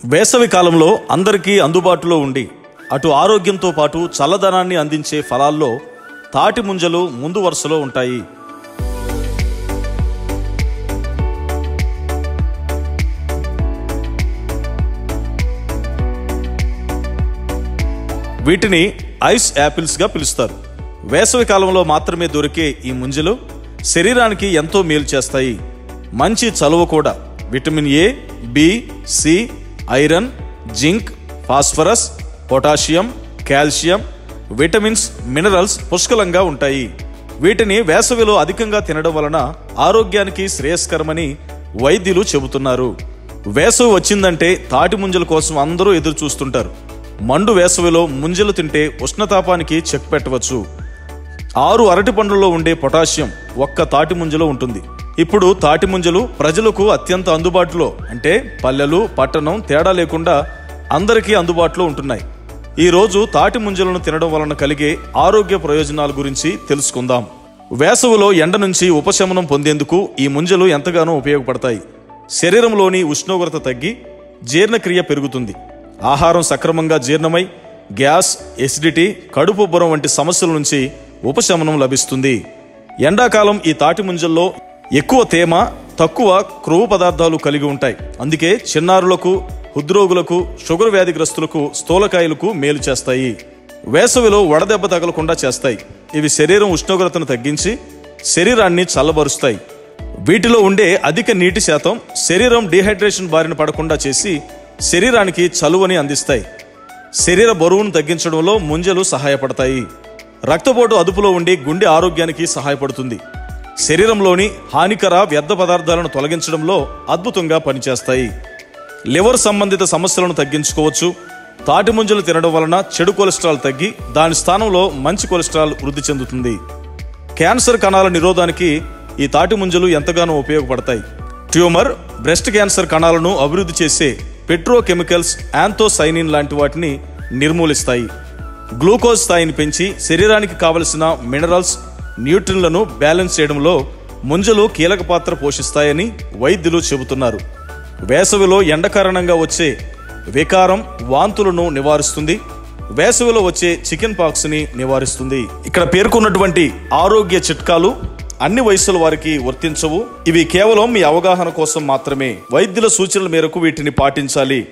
వేసవి కాలంలో అందరికీ అందుబాటులో ఉండి అటు ఆరోగ్యంతో పాటు చల్లదనాన్ని అందించే ఫలాల్లో తాటి ముంజలు ముందు వరుసలో ఉంటాయి. వీటిని ఐస్ యాపిల్స్గా పిలుస్తారు. వేసవి కాలంలో మాత్రమే దొరికే ఈ ముంజలు శరీరానికి ఎంతో మేలు చేస్తాయి. మంచి చలువ కూడా vitamin A B C iron zinc phosphorus potassium calcium vitamins minerals పుష్కలంగా ఉంటాయి. వీటిని వేసవిలో అధికంగా తినడం వలన ఆరోగ్యానికి శ్రేయస్కరమని వైద్యులు చెబుతున్నారు. వేసవి వచ్చిందంటే తాటి ముంజల కోసం అందరూ ఎదురు చూస్తుంటారు. మండు వేసవిలో ముంజలు తింటే ఉష్ణతాపానికి చెక్ పెట్టవచ్చు. ఆరు అరటి పండ్లలో ఉండే పొటాషియం ఒక్క తాటి ముంజలో ఉంటుంది. ఇప్పుడు తాటి ముంజలు ప్రజలకు అత్యంత అందుబాటులో. అంటే పల్లెలు పట్టణం తేడా లేకుండా అందరికీ అందుబాటులో ఉంటున్నాయి. ఈ రోజు తాటి ముంజలను తినడం వలన కలిగే ఆరోగ్య ప్రయోజనాల గురించి తెలుసుకుందాం. వేసవిలో ఎండ నుంచి ఉపశమనం పొందేందుకు ఈ ముంజలు ఎంతగానో ఉపయోగపడతాయి. శరీరంలోని ఉష్ణోగ్రత తగ్గి జీర్ణక్రియ పెరుగుతుంది. ఆహారం సక్రమంగా జీర్ణమై గ్యాస్ ఎసిడిటీ కడుపు ఉబ్బరం వంటి సమస్యల నుంచి ఉపశమనం లభిస్తుంది. ఎండాకాలం ఈ తాటి ముంజల్లో ఎక్కువ తేమ తక్కువ క్రొవ్వు పదార్థాలు కలిగి ఉంటాయి. అందుకే చిన్నారులకు హృద్రోగులకు షుగర్ వ్యాధిగ్రస్తులకు స్థూలకాయలకు మేలు చేస్తాయి. వేసవిలో వడదెబ్బ తగలకుండా చేస్తాయి. ఇవి శరీరం ఉష్ణోగ్రతను తగ్గించి శరీరాన్ని చల్లబరుస్తాయి. వీటిలో ఉండే అధిక నీటి శాతం శరీరం డిహైడ్రేషన్ బారిన పడకుండా చేసి శరీరానికి చలువని అందిస్తాయి. శరీర బరువును తగ్గించడంలో ముంజలు సహాయపడతాయి. రక్తపోటు అదుపులో ఉండి గుండె ఆరోగ్యానికి సహాయపడుతుంది. శరీరంలోని హానికర వ్యర్థ పదార్థాలను తొలగించడంలో అద్భుతంగా పనిచేస్తాయి. లివర్ సంబంధిత సమస్యలను తగ్గించుకోవచ్చు. తాటి ముంజలు తినడం వలన చెడు కొలెస్ట్రాల్ తగ్గి దాని స్థానంలో మంచి కొలెస్ట్రాల్ వృద్ధి చెందుతుంది. క్యాన్సర్ కణాల నిరోధానికి ఈ తాటి ముంజలు ఎంతగానో ఉపయోగపడతాయి. ట్యూమర్ బ్రెస్ట్ క్యాన్సర్ కణాలను అభివృద్ధి చేసే పెట్రోకెమికల్స్ యాంతోసైనిన్ లాంటి వాటిని నిర్మూలిస్తాయి. గ్లూకోజ్ స్థాయిని పెంచి శరీరానికి కావలసిన మినరల్స్ న్యూట్రిన్లను బ్యాలెన్స్ చేయడంలో ముంజలు కీలక పాత్ర పోషిస్తాయని వైద్యులు చెబుతున్నారు. వేసవిలో ఎండ కారణంగా వచ్చే వికారం వాంతులను నివారిస్తుంది. వేసవిలో వచ్చే చికెన్ పాక్స్ని నివారిస్తుంది. ఇక్కడ పేర్కొన్నటువంటి ఆరోగ్య చిట్కాలు అన్ని వయసుల వారికి వర్తించవు. ఇవి కేవలం మీ అవగాహన కోసం మాత్రమే. వైద్యుల సూచనల మేరకు వీటిని పాటించాలి.